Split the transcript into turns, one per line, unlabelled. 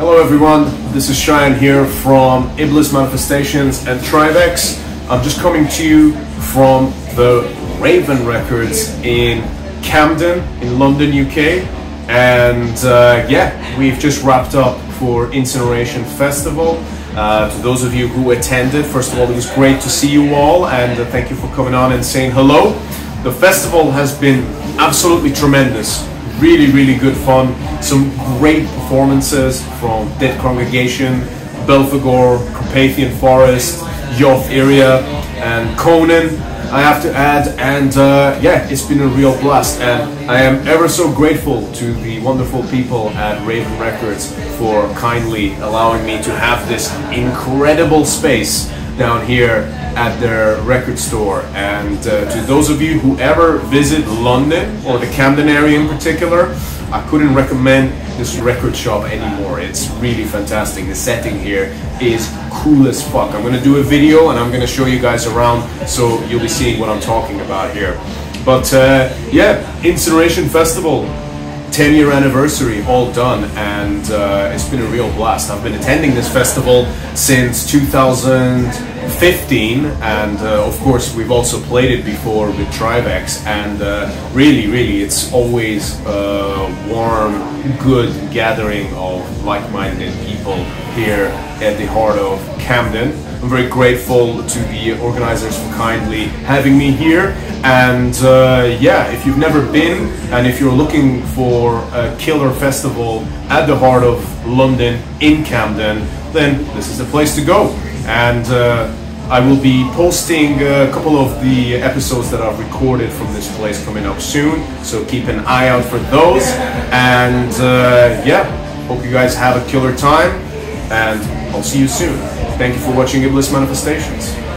Hello everyone, this is Cheyenne here from Iblis Manifestations and Trivax. I'm just coming to you from the Raven Records in Camden in London, UK. And uh, yeah, we've just wrapped up for Incineration Festival. Uh, to those of you who attended, first of all, it was great to see you all and uh, thank you for coming on and saying hello. The festival has been absolutely tremendous really, really good fun. Some great performances from Dead Congregation, Belphegor, Carpathian Forest, Yoth Iria, and Conan. I have to add, and uh, yeah, it's been a real blast, and I am ever so grateful to the wonderful people at Raven Records for kindly allowing me to have this incredible space down here at their record store. And uh, to those of you who ever visit London or the Camden area in particular, I couldn't recommend this record shop anymore. It's really fantastic. The setting here is cool as fuck. I'm gonna do a video and I'm gonna show you guys around so you'll be seeing what I'm talking about here. But uh, yeah, Incineration Festival, 10 year anniversary all done and uh, it's been a real blast. I've been attending this festival since 2015 and uh, of course we've also played it before with Trivax and uh, really really it's always a warm good gathering of like-minded people here at the heart of Camden. I'm very grateful to the organizers for kindly having me here and uh, yeah, if you've never been and if you're looking for a killer festival at the heart of London in Camden, then this is the place to go. And uh, I will be posting a couple of the episodes that I've recorded from this place coming up soon, so keep an eye out for those. And uh, yeah, hope you guys have a killer time, and I'll see you soon. Thank you for watching Iblis Manifestations.